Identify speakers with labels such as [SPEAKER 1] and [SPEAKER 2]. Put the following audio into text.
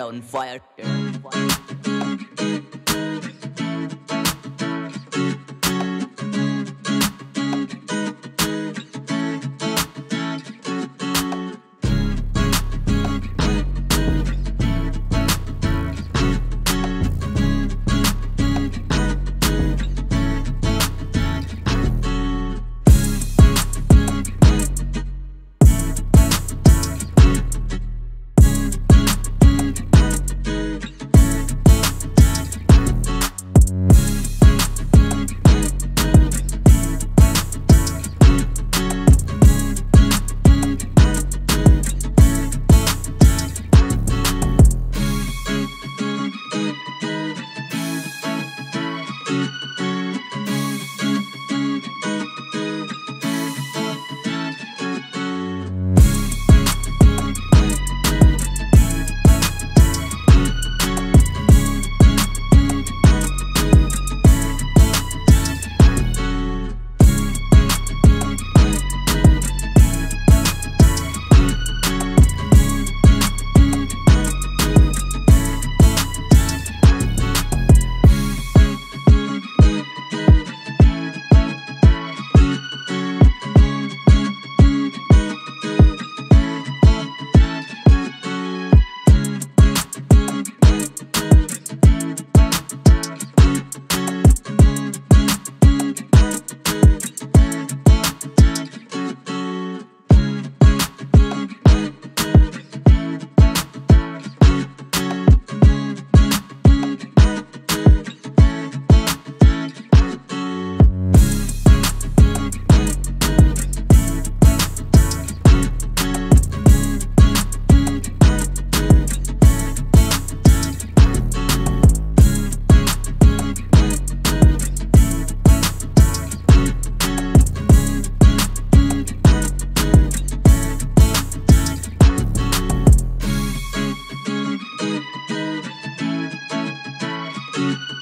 [SPEAKER 1] on fire. Thank you. Thank you.